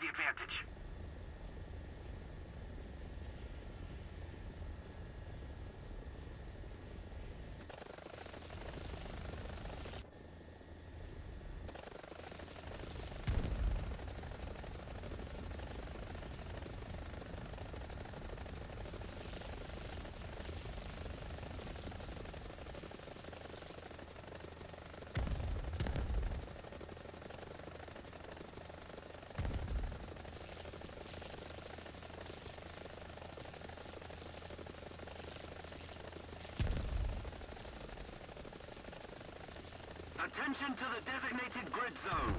the advantage. Attention to the designated grid zone.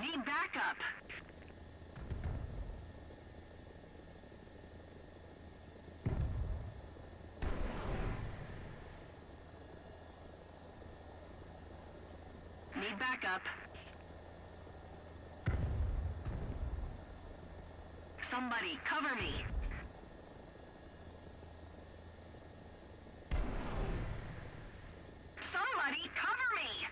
Need backup. Need backup. Somebody, cover me. Somebody, cover me!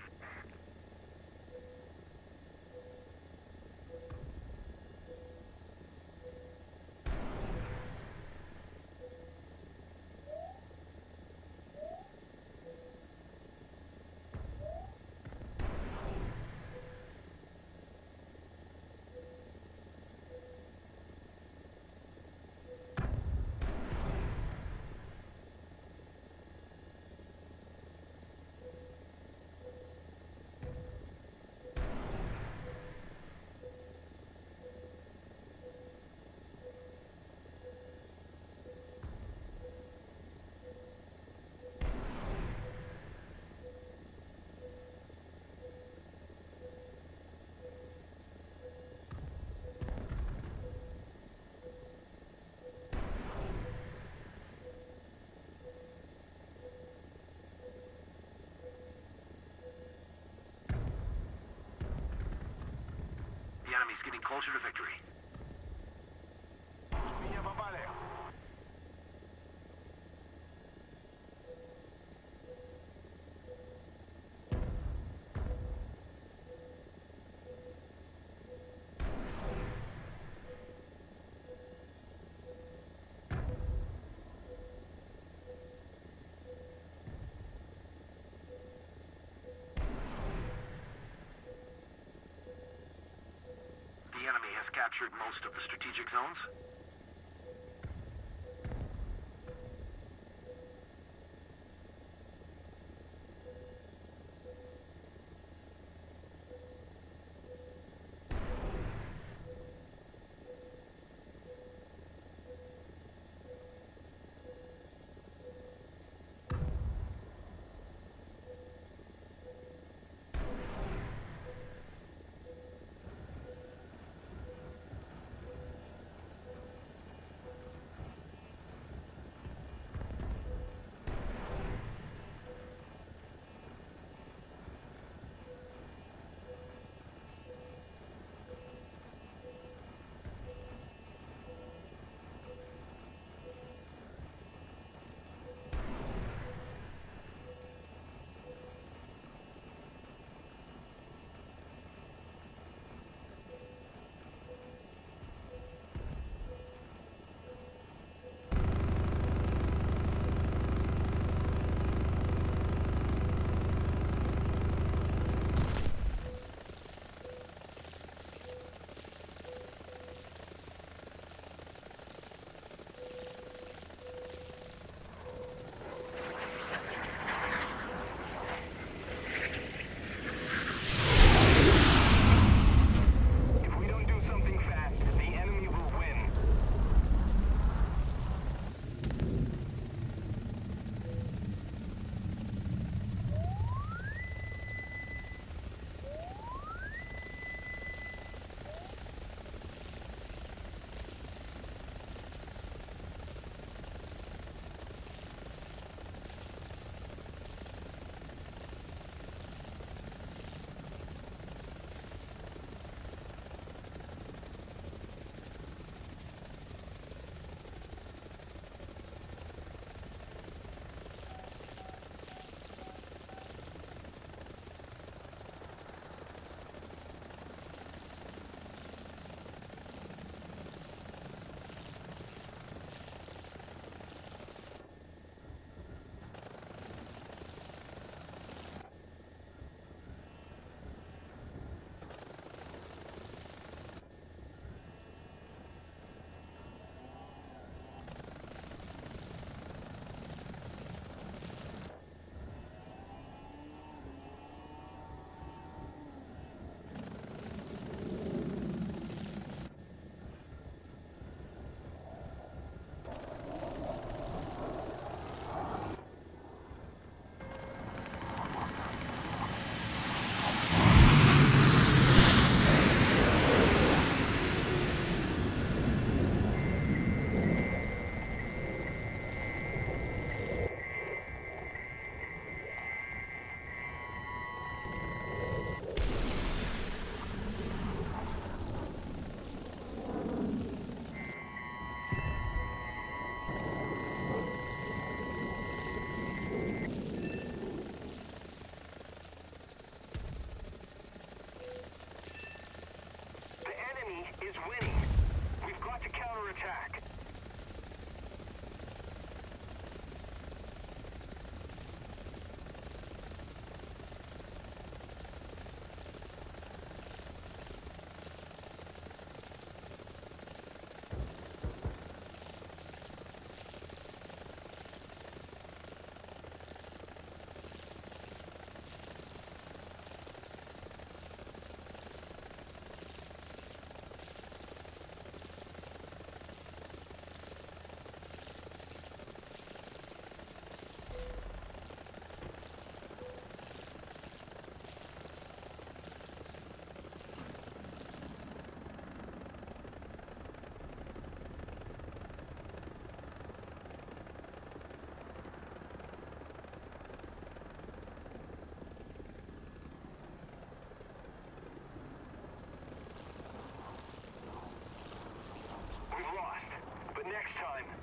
Enemy's getting closer to victory. Most of the strategic zones. next time.